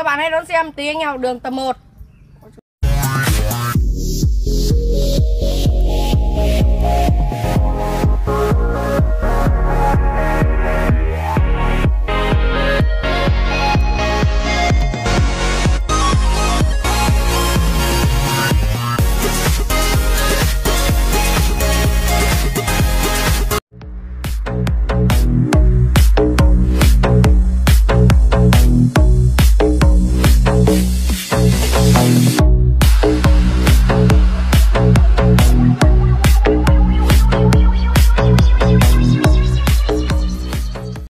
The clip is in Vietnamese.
Các bạn hãy đón xem tí anh học đường tập 1